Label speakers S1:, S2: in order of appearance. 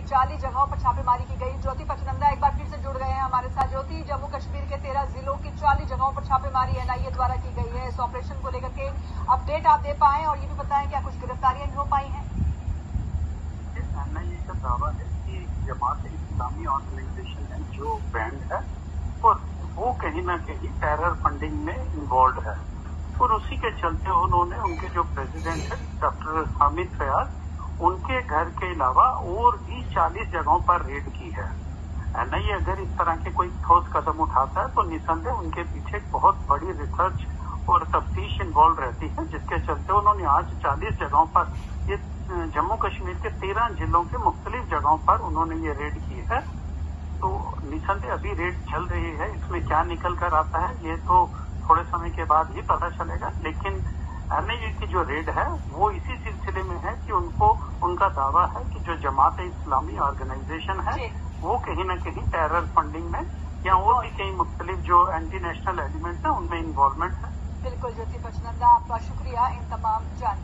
S1: की चालीस जगहों पर छापेमारी की गई। ज्योति पचनंदा एक बार फिर से जुड़ गए हैं हमारे साथ। ज्योति, जम्मू कश्मीर के तेरह जिलों की चालीस जगहों पर छापेमारी एनआईए द्वारा की गई है। इस ऑपरेशन को लेकर के अपडेट आप दे पाए और ये भी बताएँ क्या कुछ गिरफ्तारियाँ भी हो पाई हैं?
S2: एनआईए का दावा है कि जमात इस्लामी ऑर्गेनाइजेशन है, जो बैंड है और वो कहीं ना कहीं टेरर फंडिंग में इन्वॉल्व है। और उसी के चलते उन्होंने उनके जो प्रेसिडेंट है, डॉक्टर हामिद फयाज उनके घर के अलावा और भी 40 जगहों पर रेड की है। एनआईए अगर इस तरह के कोई ठोस कदम उठाता है तो निसंदेह उनके पीछे बहुत बड़ी रिसर्च और तफ्तीश इन्वॉल्व रहती है, जिसके चलते उन्होंने आज 40 जगहों पर, ये जम्मू कश्मीर के 13 जिलों के मुख्तलिफ़ जगहों पर उन्होंने ये रेड की है। तो निसंदेह अभी रेड चल रही है, इसमें क्या निकल कर आता है, ये तो थोड़े समय के बाद ही पता चलेगा। लेकिन एनआईए की जो रेड है, वो इसी सिलसिले में है कि उनको उनका दावा है कि जो जमात इस्लामी ऑर्गेनाइजेशन है वो कहीं ना कहीं टेरर फंडिंग में या और भी कई मुख्तलिफ़ जो एंटी नेशनल एलिमेंट है उनमें इन्वॉल्वमेंट है।
S1: बिल्कुल ज्योति बचनंदा आपका शुक्रिया इन तमाम जानकारी